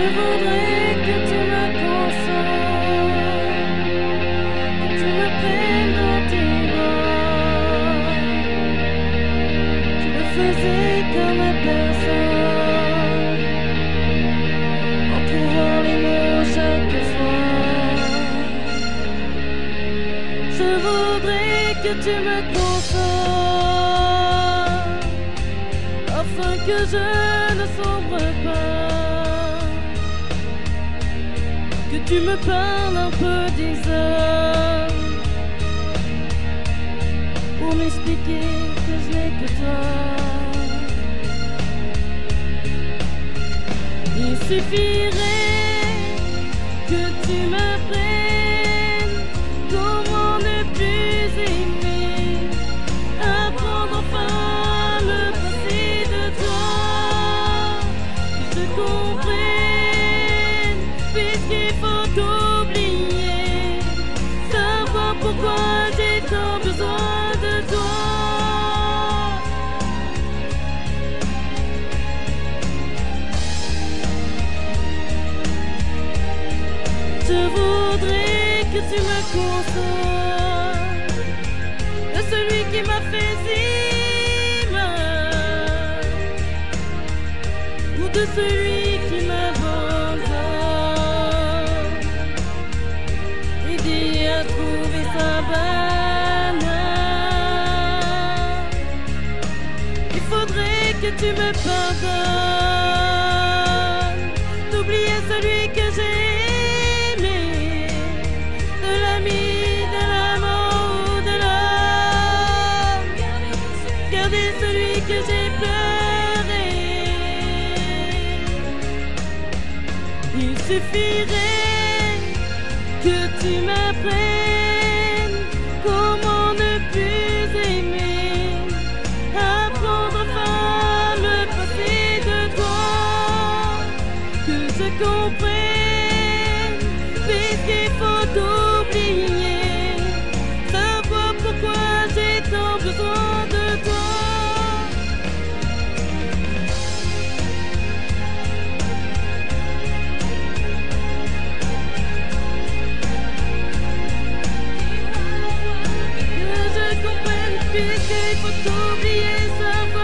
Je voudrais que tu me consommes, que tu me prennes dans tes bras. Tu me faisais comme personne, en trouvant les mots chaque fois. Je voudrais que tu me consommes, afin que je ne sombre pas. Que tu me parles un peu des hommes, pour m'expliquer que je n'ai que toi. Il suffirait que tu me prennes. Faut oublier. Savoir pourquoi j'ai tant besoin de toi. Je voudrais que tu me consoles de celui qui m'a fait si ou de celui qui m'abandonne Il faudrait que tu me pardonnes d'oublier celui que j'ai aimé, de l'ami, de l'amour, de l'homme. Garder celui que j'ai pleuré. Il suffirait que tu m'apprennes je comprenne, puisqu'il faut oublier, savoir pourquoi j'ai tant besoin de toi. Que je comprenne puisqu'il faut oublier savoir